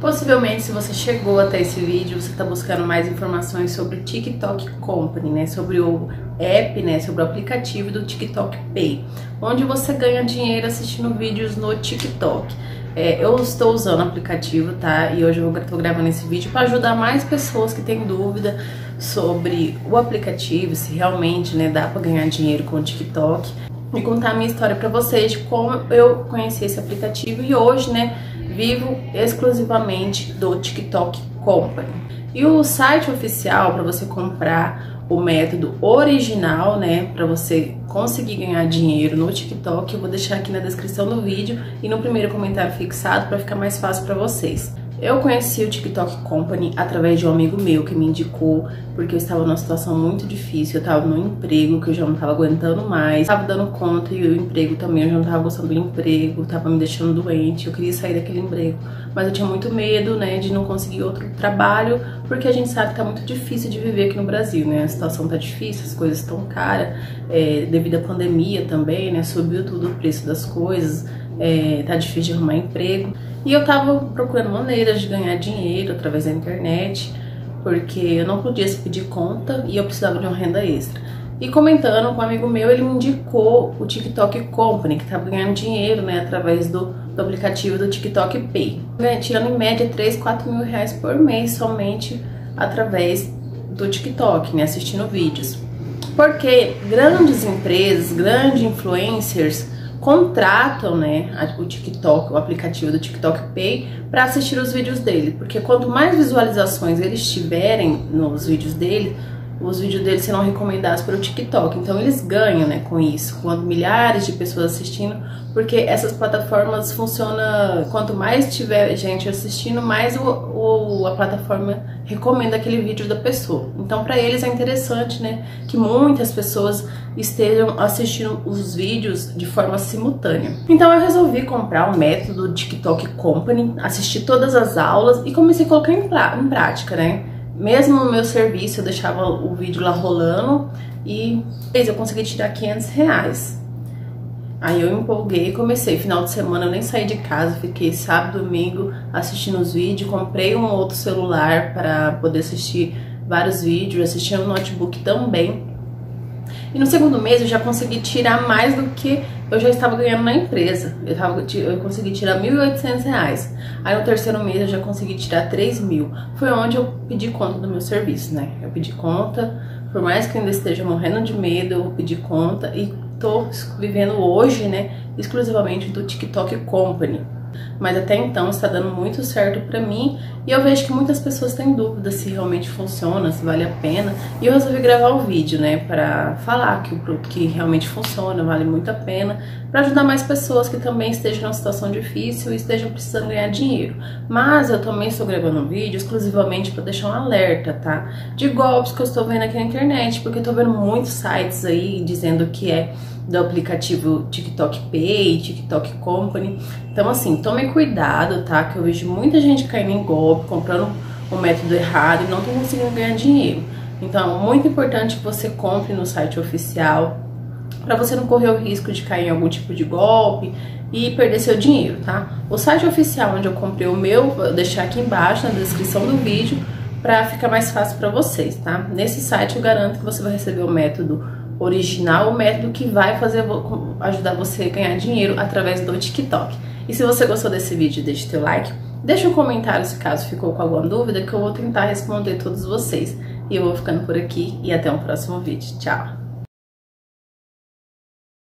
Possivelmente, se você chegou até esse vídeo, você está buscando mais informações sobre o TikTok Company, né? Sobre o app, né? Sobre o aplicativo do TikTok Pay, onde você ganha dinheiro assistindo vídeos no TikTok. É, eu estou usando o aplicativo, tá? E hoje eu estou gravando esse vídeo para ajudar mais pessoas que têm dúvida sobre o aplicativo, se realmente né, dá para ganhar dinheiro com o TikTok. E contar a minha história para vocês como eu conheci esse aplicativo e hoje, né? Vivo exclusivamente do TikTok Company. E o site oficial para você comprar o método original, né, para você conseguir ganhar dinheiro no TikTok, eu vou deixar aqui na descrição do vídeo e no primeiro comentário fixado para ficar mais fácil para vocês. Eu conheci o TikTok Company através de um amigo meu que me indicou, porque eu estava numa situação muito difícil. Eu estava num emprego que eu já não estava aguentando mais, estava dando conta e o emprego também eu já não estava gostando do emprego, estava me deixando doente. Eu queria sair daquele emprego, mas eu tinha muito medo, né, de não conseguir outro trabalho, porque a gente sabe que tá muito difícil de viver aqui no Brasil, né? A situação tá difícil, as coisas estão caras, é, devido à pandemia também, né? Subiu tudo o preço das coisas, é, tá difícil de arrumar emprego. E eu tava procurando maneiras de ganhar dinheiro através da internet, porque eu não podia se pedir conta e eu precisava de uma renda extra. E comentando com um amigo meu, ele me indicou o TikTok Company, que tava ganhando dinheiro, né, através do, do aplicativo do TikTok Pay. Tirando em média 3, 4 mil reais por mês somente através do TikTok, né, assistindo vídeos. Porque grandes empresas, grandes influencers, contratam, né, o TikTok, o aplicativo do TikTok Pay, para assistir os vídeos dele, porque quanto mais visualizações eles tiverem nos vídeos dele, os vídeos deles serão recomendados pelo TikTok. Então eles ganham, né, com isso, quando milhares de pessoas assistindo, porque essas plataformas funcionam, quanto mais tiver gente assistindo, mais o, o a plataforma recomenda aquele vídeo da pessoa. Então para eles é interessante, né, que muitas pessoas estejam assistindo os vídeos de forma simultânea. Então eu resolvi comprar o método TikTok Company, assistir todas as aulas e comecei a colocar em, em prática, né? Mesmo no meu serviço, eu deixava o vídeo lá rolando e eu consegui tirar 500 reais. Aí eu empolguei e comecei. Final de semana eu nem saí de casa, fiquei sábado, domingo assistindo os vídeos. Comprei um outro celular para poder assistir vários vídeos, assisti no notebook também. E no segundo mês eu já consegui tirar mais do que eu já estava ganhando na empresa. Eu, tava, eu consegui tirar R$ 1.800. Aí no terceiro mês eu já consegui tirar 3 mil. Foi onde eu pedi conta do meu serviço, né? Eu pedi conta, por mais que ainda esteja morrendo de medo, eu pedi conta e tô vivendo hoje, né, exclusivamente do TikTok Company mas até então está dando muito certo para mim e eu vejo que muitas pessoas têm dúvidas se realmente funciona, se vale a pena. E eu resolvi gravar o vídeo, né, para falar que o produto que realmente funciona, vale muito a pena, para ajudar mais pessoas que também estejam numa situação difícil e estejam precisando ganhar dinheiro. Mas eu também estou gravando um vídeo exclusivamente para deixar um alerta, tá? De golpes que eu estou vendo aqui na internet, porque eu tô vendo muitos sites aí dizendo que é do aplicativo TikTok Pay, TikTok Company. Então, assim, tome cuidado, tá? Que eu vejo muita gente caindo em golpe, comprando o método errado e não conseguindo ganhar dinheiro. Então, é muito importante que você compre no site oficial para você não correr o risco de cair em algum tipo de golpe e perder seu dinheiro, tá? O site oficial onde eu comprei o meu, vou deixar aqui embaixo na descrição do vídeo para ficar mais fácil para vocês, tá? Nesse site eu garanto que você vai receber o método original, o método que vai fazer ajudar você a ganhar dinheiro através do TikTok. E se você gostou desse vídeo, deixe seu like, deixe um comentário se caso ficou com alguma dúvida, que eu vou tentar responder todos vocês. E eu vou ficando por aqui e até um próximo vídeo. Tchau!